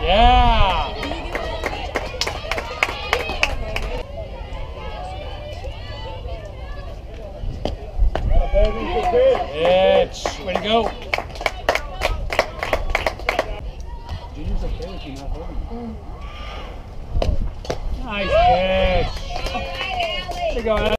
Yeah. Pitch. Way to go. Junior's okay with you not holding. Nice pitch. There you go.